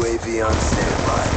UAV on standby.